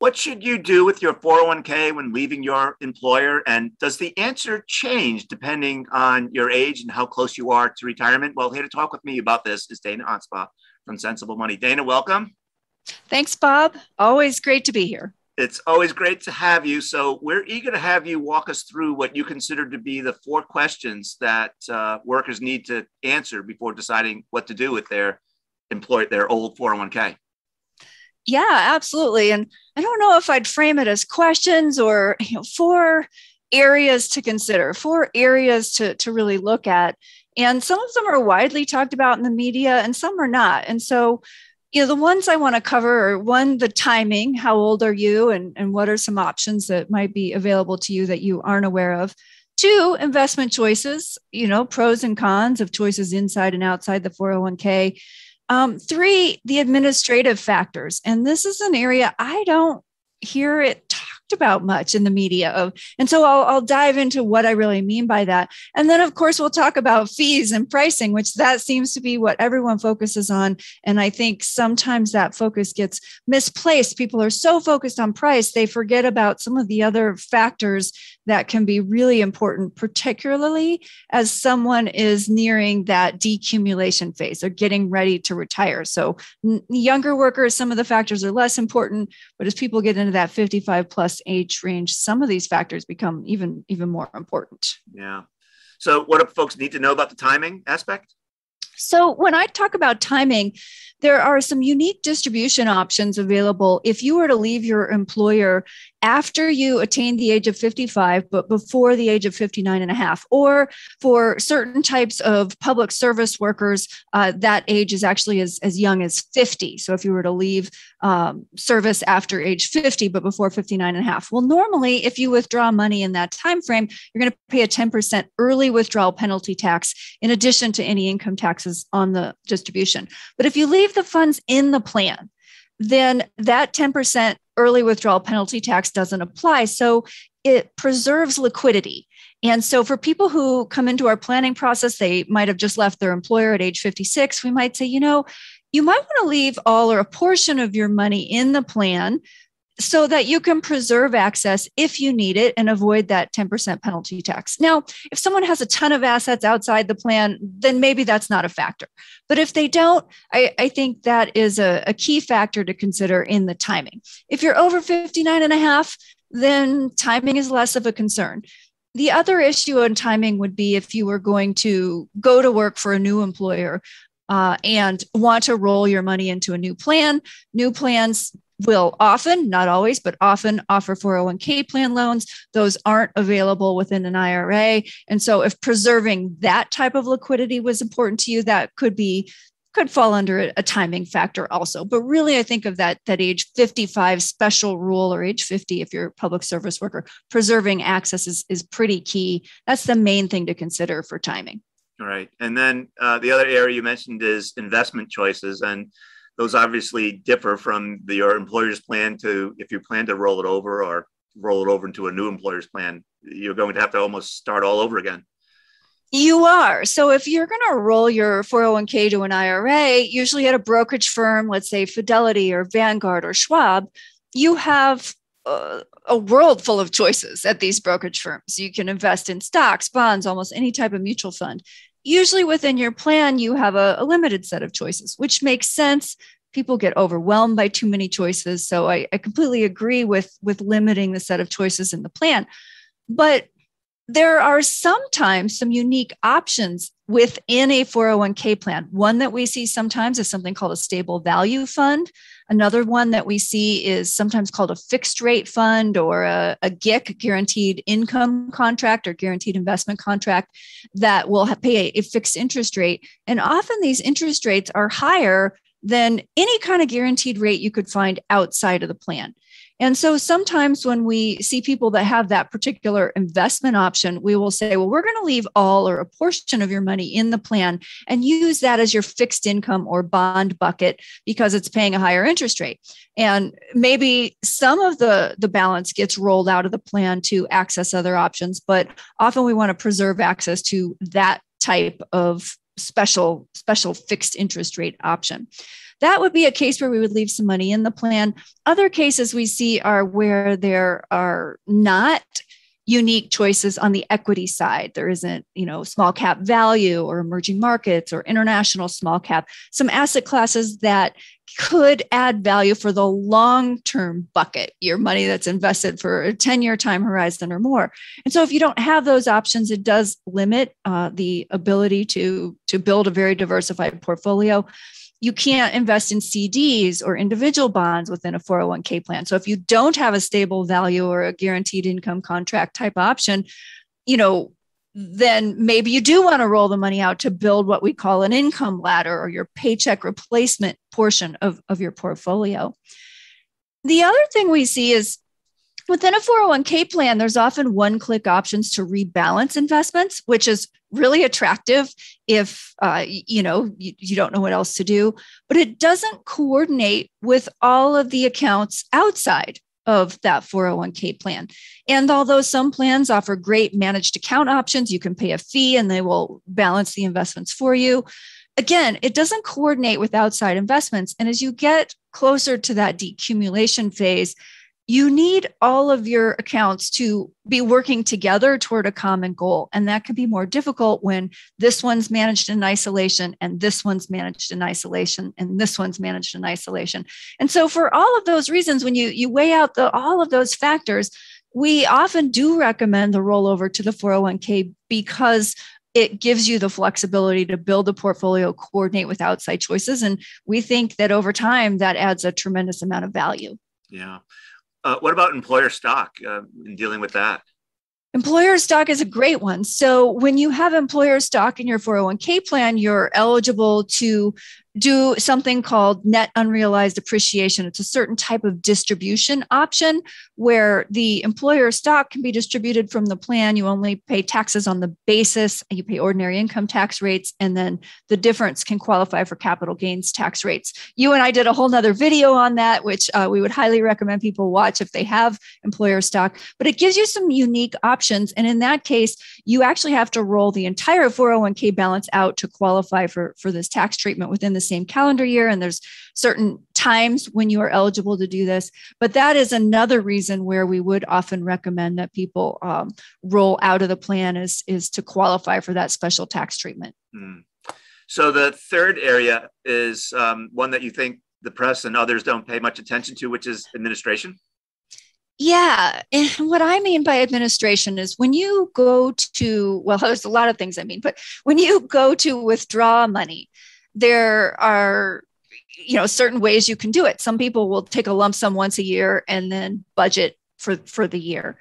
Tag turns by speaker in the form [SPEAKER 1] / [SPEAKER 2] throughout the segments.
[SPEAKER 1] What should you do with your 401k when leaving your employer? And does the answer change depending on your age and how close you are to retirement? Well, here to talk with me about this is Dana Anspach from Sensible Money. Dana, welcome.
[SPEAKER 2] Thanks, Bob. Always great to be here.
[SPEAKER 1] It's always great to have you. So, we're eager to have you walk us through what you consider to be the four questions that uh, workers need to answer before deciding what to do with their employ their old 401k.
[SPEAKER 2] Yeah, absolutely. And I don't know if I'd frame it as questions or you know, four areas to consider, four areas to, to really look at. And some of them are widely talked about in the media and some are not. And so, you know, the ones I want to cover are one, the timing, how old are you, and, and what are some options that might be available to you that you aren't aware of. Two, investment choices, you know, pros and cons of choices inside and outside the 401k. Um, three, the administrative factors. And this is an area I don't hear it talked about much in the media of and so I'll, I'll dive into what i really mean by that. And then of course we'll talk about fees and pricing which that seems to be what everyone focuses on. And i think sometimes that focus gets misplaced. People are so focused on price they forget about some of the other factors that can be really important particularly as someone is nearing that decumulation phase or getting ready to retire so younger workers some of the factors are less important but as people get into that 55 plus age range, some of these factors become even even more important.
[SPEAKER 1] Yeah. So, what do folks need to know about the timing aspect?
[SPEAKER 2] So, when I talk about timing, there are some unique distribution options available if you were to leave your employer after you attain the age of 55, but before the age of 59 and a half. Or for certain types of public service workers, uh, that age is actually as, as young as 50. So if you were to leave um, service after age 50, but before 59 and a half. Well, normally, if you withdraw money in that time frame, you're going to pay a 10% early withdrawal penalty tax in addition to any income taxes on the distribution. But if you leave the funds in the plan, then that 10% early withdrawal penalty tax doesn't apply. So it preserves liquidity. And so for people who come into our planning process, they might have just left their employer at age 56. We might say, you know, you might want to leave all or a portion of your money in the plan so that you can preserve access if you need it and avoid that 10% penalty tax. Now, if someone has a ton of assets outside the plan, then maybe that's not a factor. But if they don't, I, I think that is a, a key factor to consider in the timing. If you're over 59 and a half, then timing is less of a concern. The other issue on timing would be if you were going to go to work for a new employer uh, and want to roll your money into a new plan. New plans will often, not always, but often offer 401k plan loans. Those aren't available within an IRA. And so if preserving that type of liquidity was important to you, that could be could fall under a timing factor also. But really i think of that that age 55 special rule or age 50 if you're a public service worker preserving access is, is pretty key. That's the main thing to consider for timing.
[SPEAKER 1] Right. And then uh, the other area you mentioned is investment choices. And those obviously differ from the, your employer's plan to if you plan to roll it over or roll it over into a new employer's plan, you're going to have to almost start all over again.
[SPEAKER 2] You are. So if you're going to roll your 401k to an IRA, usually at a brokerage firm, let's say Fidelity or Vanguard or Schwab, you have a, a world full of choices at these brokerage firms. You can invest in stocks, bonds, almost any type of mutual fund usually within your plan, you have a, a, limited set of choices, which makes sense. People get overwhelmed by too many choices. So I, I completely agree with, with limiting the set of choices in the plan. But there are sometimes some unique options within a 401k plan. One that we see sometimes is something called a stable value fund. Another one that we see is sometimes called a fixed rate fund or a, a GIC, guaranteed income contract or guaranteed investment contract, that will pay a, a fixed interest rate. And often these interest rates are higher than any kind of guaranteed rate you could find outside of the plan. And so sometimes when we see people that have that particular investment option, we will say, well, we're going to leave all or a portion of your money in the plan and use that as your fixed income or bond bucket because it's paying a higher interest rate. And maybe some of the, the balance gets rolled out of the plan to access other options, but often we want to preserve access to that type of special special fixed interest rate option. That would be a case where we would leave some money in the plan. Other cases we see are where there are not unique choices on the equity side. There isn't you know small cap value or emerging markets or international small cap. Some asset classes that could add value for the long term bucket your money that's invested for a 10 year time horizon or more. And so if you don't have those options it does limit uh, the ability to to build a very diversified portfolio you can't invest in CDs or individual bonds within a 401k plan. So if you don't have a stable value or a guaranteed income contract type option, you know, then maybe you do want to roll the money out to build what we call an income ladder or your paycheck replacement portion of, of your portfolio. The other thing we see is within a 401k plan, there's often one click options to rebalance investments, which is really attractive if uh, you know you, you don't know what else to do but it doesn't coordinate with all of the accounts outside of that 401k plan. And although some plans offer great managed account options, you can pay a fee and they will balance the investments for you. Again, it doesn't coordinate with outside investments. And as you get closer to that decumulation phase, you need all of your accounts to be working together toward a common goal. And that can be more difficult when this one's managed in isolation and this one's managed in isolation and this one's managed in isolation. And so for all of those reasons, when you, you weigh out the, all of those factors, we often do recommend the rollover to the 401k because it gives you the flexibility to build a portfolio, coordinate with outside choices. And we think that over time, that adds a tremendous amount of value.
[SPEAKER 1] Yeah. Uh, what about employer stock uh, in dealing with that?
[SPEAKER 2] Employer stock is a great one. So, when you have employer stock in your 401k plan, you're eligible to do something called net unrealized appreciation. It's a certain type of distribution option where the employer stock can be distributed from the plan. You only pay taxes on the basis, you pay ordinary income tax rates, and then the difference can qualify for capital gains tax rates. You and I did a whole nother video on that, which uh, we would highly recommend people watch if they have employer stock. But it gives you some unique options. And in that case, you actually have to roll the entire 401k balance out to qualify for, for this tax treatment within the the same calendar year and there's certain times when you are eligible to do this but that is another reason where we would often recommend that people um, roll out of the plan is is to qualify for that special tax treatment mm.
[SPEAKER 1] so the third area is um, one that you think the press and others don't pay much attention to which is administration
[SPEAKER 2] yeah. And what I mean by administration is when you go to, well, there's a lot of things I mean, but when you go to withdraw money, there are you know certain ways you can do it. Some people will take a lump sum once a year and then budget for for the year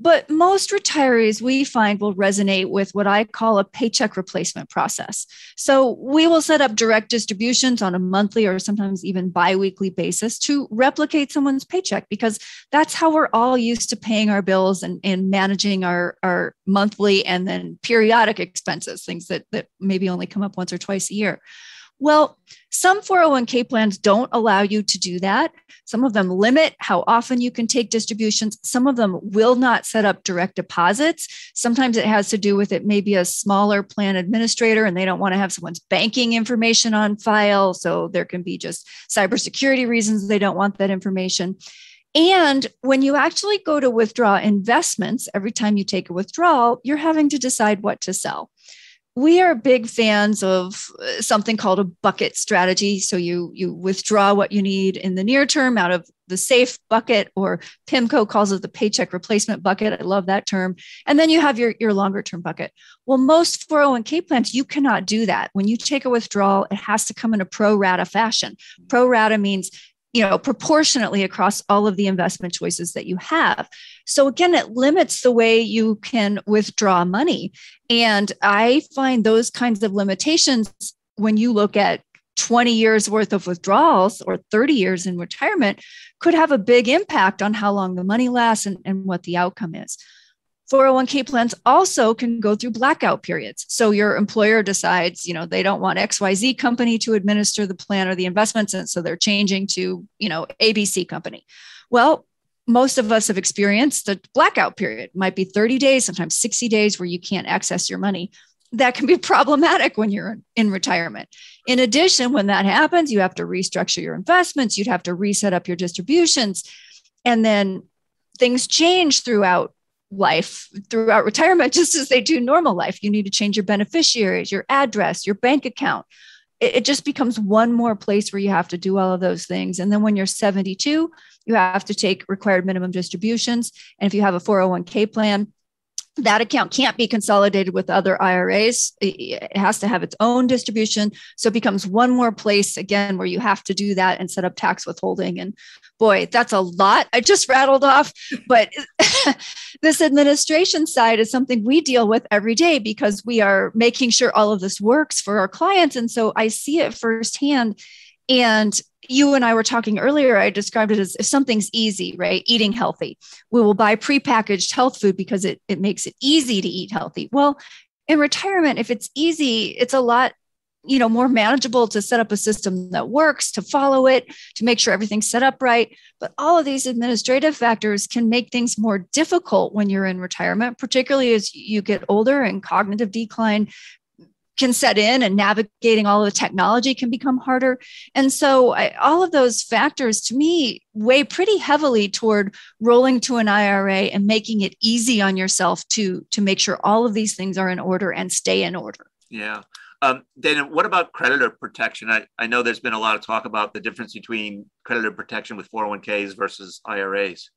[SPEAKER 2] but most retirees we find will resonate with what I call a paycheck replacement process. So we will set up direct distributions on a monthly or sometimes even biweekly basis to replicate someone's paycheck because that's how we're all used to paying our bills and, and managing our, our monthly and then periodic expenses, things that, that maybe only come up once or twice a year. Well, some 401k plans don't allow you to do that. Some of them limit how often you can take distributions. Some of them will not set up direct deposits. Sometimes it has to do with it maybe a smaller plan administrator and they don't want to have someone's banking information on file. So there can be just cybersecurity reasons they don't want that information. And when you actually go to withdraw investments, every time you take a withdrawal, you're having to decide what to sell we are big fans of uh, something called a bucket strategy. So you you withdraw what you need in the near term out of the safe bucket or pimco calls it the paycheck replacement bucket. I love that term. And then you have your, your longer term bucket. Well most 401k plans you cannot do that. When you take a withdrawal it has to come in a pro rata fashion. Pro rata means you know proportionately across all of the investment choices that you have. So again it limits the way you can withdraw money. And i find those kinds of limitations when you look at 20 years worth of withdrawals or 30 years in retirement could have a big impact on how long the money lasts and, and what the outcome is 401k plans also can go through blackout periods. So your employer decides, you know, they don't want XYZ company to administer the plan or the investments. And so they're changing to, you know, ABC company. Well, most of us have experienced the blackout period. It might be 30 days, sometimes 60 days where you can't access your money. that can be problematic when you're in retirement. In addition, when that happens, you have to restructure your investments, you'd have to reset up your distributions. And then things change throughout life, throughout retirement, just as they do normal life. You need to change your beneficiaries, your address, your bank account. It, it just becomes one more place where you have to do all of those things. And then when you're 72, you have to take required minimum distributions. And if you have a 401k plan, that account can't be consolidated with other IRAs. It has to have its own distribution. So it becomes one more place again where you have to do that and set up tax withholding. And boy, that's a lot I just rattled off. But this administration side is something we deal with every day because we are making sure all of this works for our clients. And so I see it firsthand. And you and I were talking earlier, I described it as if something's easy, right? Eating healthy. We will buy prepackaged health food because it, it makes it easy to eat healthy. Well, in retirement, if it's easy, it's a lot you know more manageable to set up a system that works to follow it to make sure everything's set up right but all of these administrative factors can make things more difficult when you're in retirement particularly as you get older and cognitive decline can set in and navigating all of the technology can become harder. And so, I, all of those factors to me weigh pretty heavily toward rolling to an IRA and making it easy on yourself to, to make sure all of these things are in order and stay in order.
[SPEAKER 1] Yeah. Um, Dana, what about creditor protection? I, I know there's been a lot of talk about the difference between creditor protection with 401ks versus IRAs.